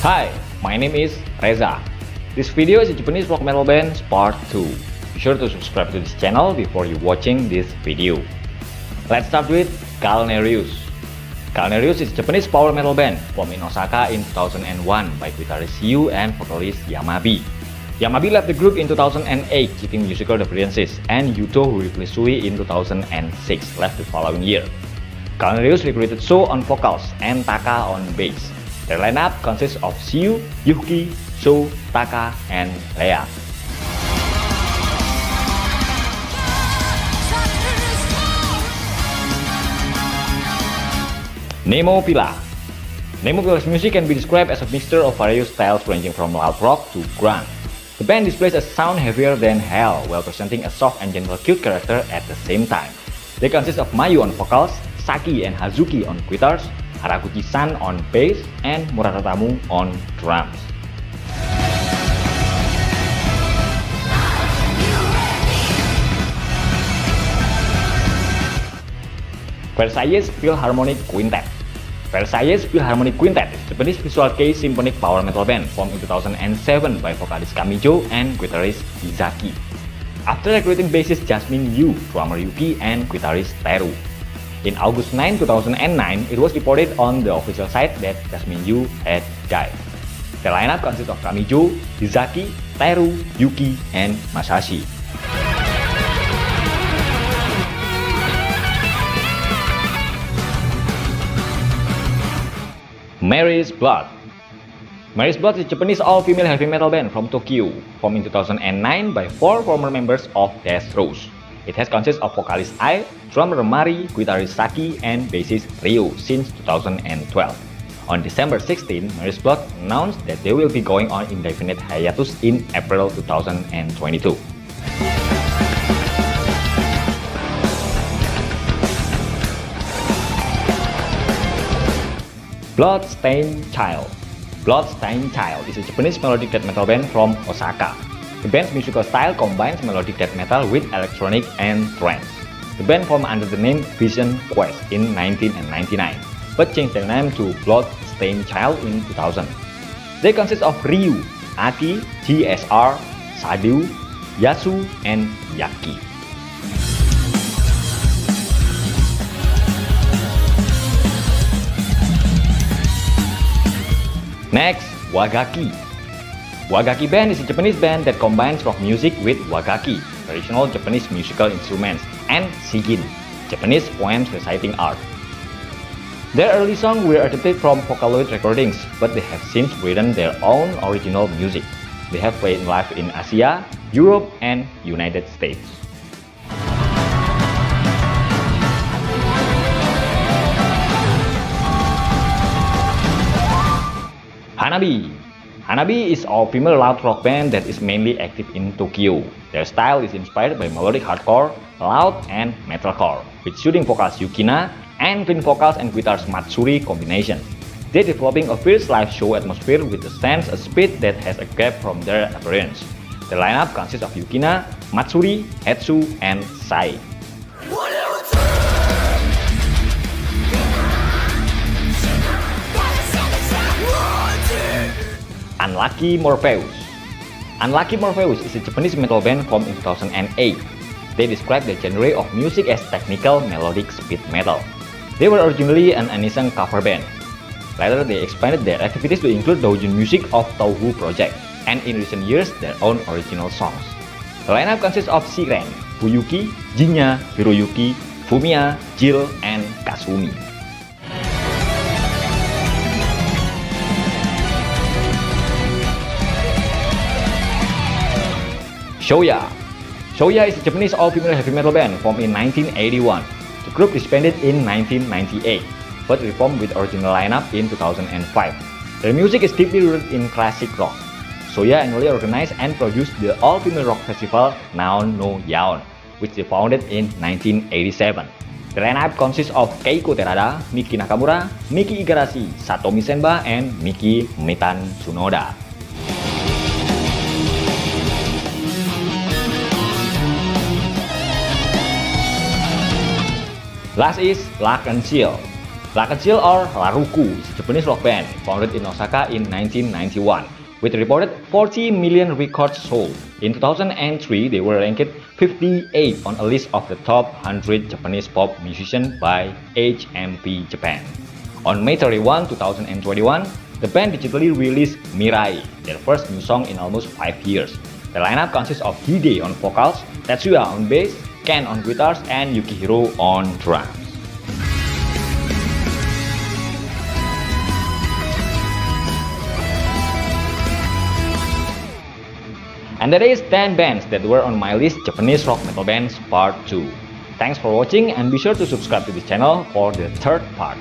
Hi, my name is Reza. This video is a Japanese rock metal band part 2. Be sure to subscribe to this channel before you watching this video. Let's start with Galneryus. Galneryus is a Japanese power metal band formed in Osaka in 2001 by guitarist Yu and vocalist Yama-B. Yama-B left the group in 2008, keeping musical differences, and Yu-To, who replaced Sui in 2006, left the following year. Galneryus recruited So on vocals and Taka on bass. Their lineup consists of Syu, Yuhki, So, Taka, and Lea. Nemophila Nemo Pila's music can be described as a mixture of various styles ranging from loud rock to grunge. The band displays a sound heavier than hell while presenting a soft and gentle cute character at the same time. They consist of Mayu on vocals, Saki and Hazuki on guitars, Haraguchi-san on bass, and Murata Tamu on drums. Versailles Philharmonic Quintet Versailles Philharmonic Quintet is Japanese visual kei symphonic power metal band formed in 2007 by vocalist Kamijo and guitarist Izaki. After recruiting bassist Jasmine Yu, drummer Yuki, and guitarist Teru. In August 9, 2009, it was reported on the official site that Jasmine Yu had died. The lineup consists of Kamijo, Izaki, Teru, Yuki, and Masashi. Mary's Blood Mary's Blood is a Japanese all-female heavy metal band from Tokyo, formed in 2009 by four former members of Death Rose. It has consisted of vocalist Ai, drummer Mari, guitarist Saki, and bassist Ryo since 2012. On December 16, Mary's Blood announced that they will be going on indefinite hiatus in April 2022. Bloodstained Child Bloodstained Child is a Japanese melodic death metal band from Osaka. The band's musical style combines melodic death metal with electronic and trance. The band formed under the name Vision Quest in 1999, but changed their name to Bloodstained Child in 2000. They consist of Ryu, Aki, GSR, Sadu, Yasu, and Yaki. Next, Wagaki. Wagakki Band is a Japanese band that combines rock music with wagakki, traditional Japanese musical instruments, and shigin, Japanese poems reciting art. Their early songs were adapted from Vocaloid recordings, but they have since written their own original music. They have played live in Asia, Europe, and United States. Hanabi Hanabi is a female loud rock band that is mainly active in Tokyo. Their style is inspired by melodic hardcore, loud, and metalcore, with shooting vocals Yukina and clean vocals and guitars Matsuri combination. They're developing a fierce live show atmosphere with a sense of speed that has a gap from their appearance. The lineup consists of Yukina, Matsuri, Hetsu, and Sai. Unlucky Morpheus. Unlucky Morpheus is a Japanese metal band formed in 2008. They describe the genre of music as technical melodic speed metal. They were originally an Anisang cover band. Later, they expanded their activities to include doujin music of Touhou Project, and in recent years, their own original songs. The lineup consists of Siren, Fuyuki, Jinya, Hiroyuki, Fumiya, Jill, and Kasumi. Show-Ya. Show-Ya is a Japanese all-female heavy metal band formed in 1981. The group disbanded in 1998, but reformed with original lineup in 2005. Their music is deeply rooted in classic rock. Show-Ya annually organized and produced the all-female rock festival Naon no Yaon, which they founded in 1987. The lineup consists of Keiko Terada, Miki Nakamura, Miki Igarashi, Satomi Senba, and Miki Mitan Tsunoda. Last is Lock and Seal. L'Arc-en-Ciel or Laruku is a Japanese rock band founded in Osaka in 1991 with reported 40 million records sold. In 2003, they were ranked 58 on a list of the top 100 Japanese pop musicians by HMV Japan. On May 31, 2021, the band digitally released Mirai, their first new song in almost 5 years. The lineup consists of Hyde on vocals, Tetsuya on bass, Ken on guitars, and Yukihiro on drums. And that is 10 bands that were on my list Japanese rock metal bands part 2. Thanks for watching and be sure to subscribe to this channel for the third part.